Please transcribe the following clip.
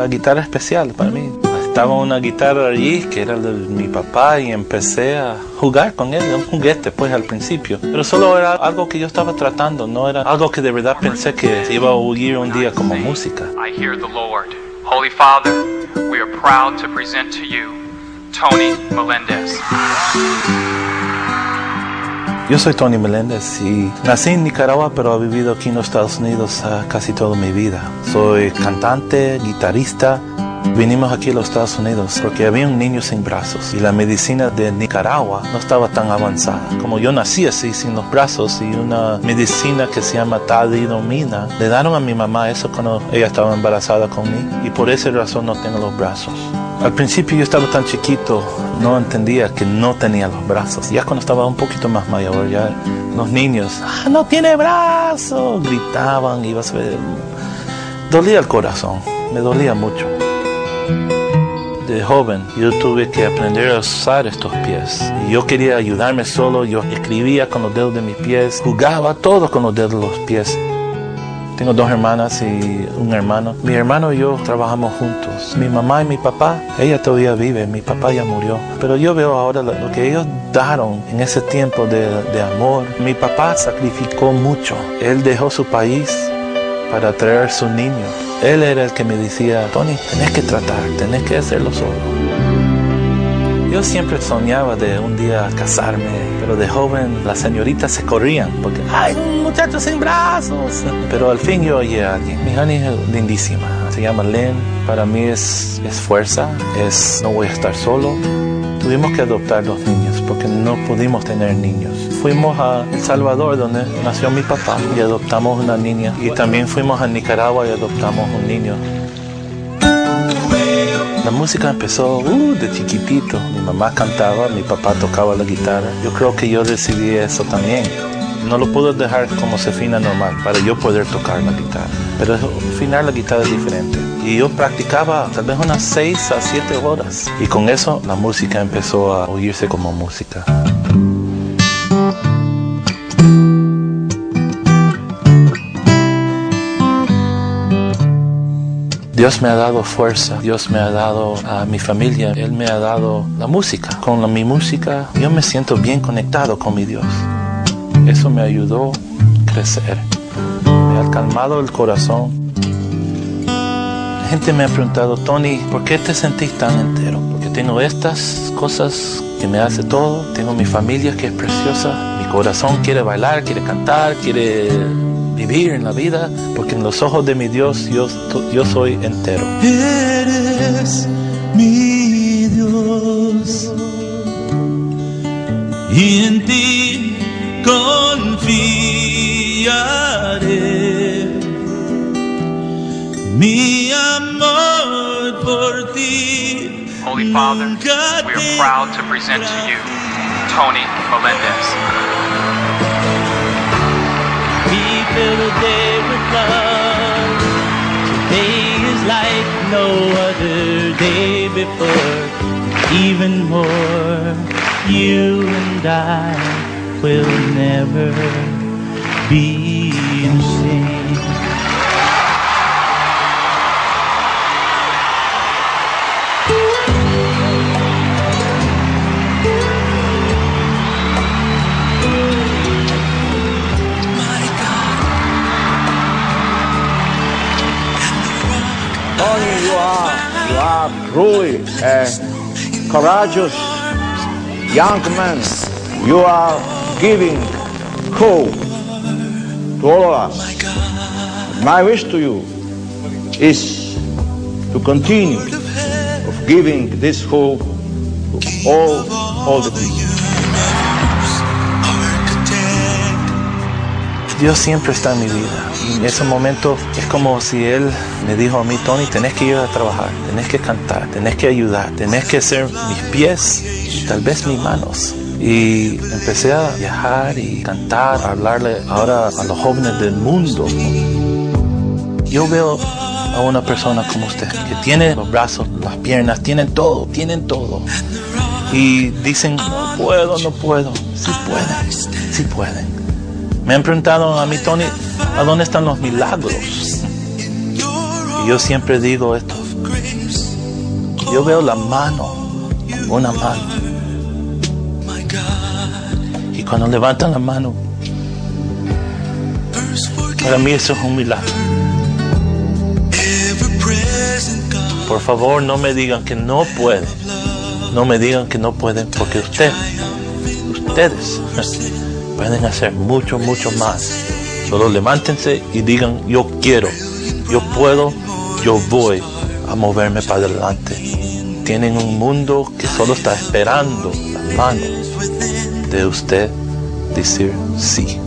la guitarra especial para mí. Estaba una guitarra allí que era de mi papá y empecé a jugar con él, un juguete pues al principio. Pero solo era algo que yo estaba tratando, no era algo que de verdad pensé que iba a oír un día como música. I hear the Lord. Holy Father, we are proud to present to you Tony Melendez. Yo soy Tony Meléndez y nací en Nicaragua, pero he vivido aquí en los Estados Unidos ah, casi toda mi vida. Soy cantante, guitarrista. Vinimos aquí a los Estados Unidos porque había un niño sin brazos y la medicina de Nicaragua no estaba tan avanzada. Como yo nací así, sin los brazos y una medicina que se llama talidomina, le dieron a mi mamá eso cuando ella estaba embarazada conmigo y por esa razón no tengo los brazos. Al principio yo estaba tan chiquito, no entendía que no tenía los brazos. Ya cuando estaba un poquito más mayor, ya los niños, "Ah, no tiene brazos, gritaban, iba a ver. Dolía el corazón, me dolía mucho. De joven yo tuve que aprender a usar estos pies. Yo quería ayudarme solo, yo escribía con los dedos de mis pies, jugaba todo con los dedos de los pies. Tengo dos hermanas y un hermano. Mi hermano y yo trabajamos juntos. Mi mamá y mi papá, ella todavía vive, mi papá ya murió. Pero yo veo ahora lo que ellos daron en ese tiempo de, de amor. Mi papá sacrificó mucho. Él dejó su país para traer su niño. Él era el que me decía, Tony, tenés que tratar, tenés que hacerlo solo. Yo siempre soñaba de un día casarme, pero de joven las señoritas se corrían porque, ¡ay, un muchacho sin brazos! Pero al fin yo oí a alguien. Mi honey es lindísima, se llama Lynn. Para mí es, es fuerza, es no voy a estar solo. Tuvimos que adoptar los niños porque no pudimos tener niños. Fuimos a El Salvador, donde nació mi papá, y adoptamos una niña. Y también fuimos a Nicaragua y adoptamos un niño. La música empezó uh, de chiquitito. Mi mamá cantaba, mi papá tocaba la guitarra. Yo creo que yo decidí eso también. No lo puedo dejar como se fina normal para yo poder tocar la guitarra. Pero afinar la guitarra es diferente. Y yo practicaba tal vez unas 6 a 7 horas. Y con eso la música empezó a oírse como música. Dios me ha dado fuerza, Dios me ha dado a mi familia, Él me ha dado la música. Con la- mi música yo me siento bien conectado con mi Dios. Eso me ayudó a crecer, me ha calmado el corazón. Gente me ha preguntado, Tony, ¿por qué te sentís tan entero? Porque tengo estas cosas que me hace todo, tengo mi familia que es preciosa, mi corazón quiere bailar, quiere cantar, quiere vivir en la vida, porque en los ojos de mi Dios yo, yo soy entero. Eres mi Dios y en ti confiaré. Mi. Holy Father, we are proud to present to you Tony Melendez. We fill the day with love. Today is like no other day before. Even more, you and I will never be the same. You are, you are truly a courageous young man. You are giving hope to all of us. My wish to you is to continue of giving this hope to all, all the people. Dios siempre está en mi vida. Y en ese momento es como si Él me dijo a mí, Tony, tenés que ir a trabajar, tenés que cantar, tenés que ayudar, tenés que ser mis pies y tal vez mis manos. Y empecé a viajar y cantar, a hablarle ahora a los jóvenes del mundo. Yo veo a una persona como usted, que tiene los brazos, las piernas, tienen todo, tienen todo. Y dicen, no puedo, no puedo. Sí pueden, sí pueden. Me han preguntado a mí, Tony, ¿a dónde están los milagros? Y yo siempre digo esto, Yo veo la mano, una mano. Y cuando levantan la mano, para mí eso es un milagro. Por favor, no me digan que no pueden. No me digan que no pueden, porque ustedes, ustedes pueden hacer mucho, mucho más. Solo levántense y digan, yo quiero, yo puedo, yo voy a moverme para adelante. Tienen un mundo que solo está esperando la mano de usted decir sí.